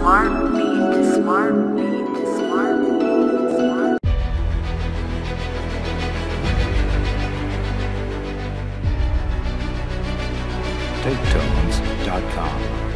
smart beat, smart beat, smart beat, smart. TakeTones.com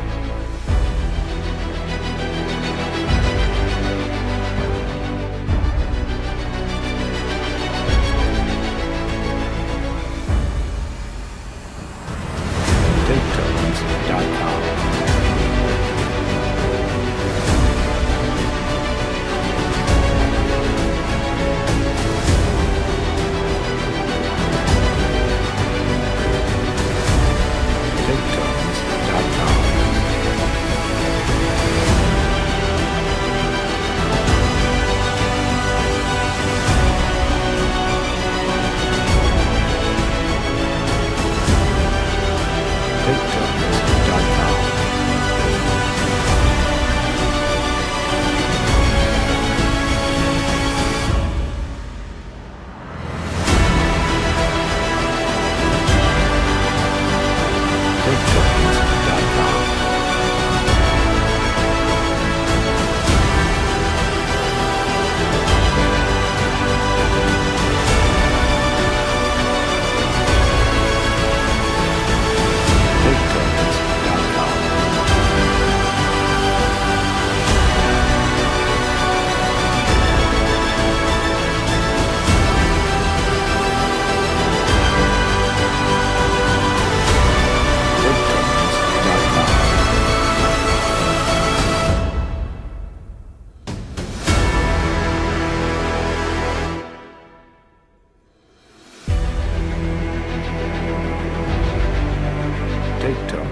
dictator.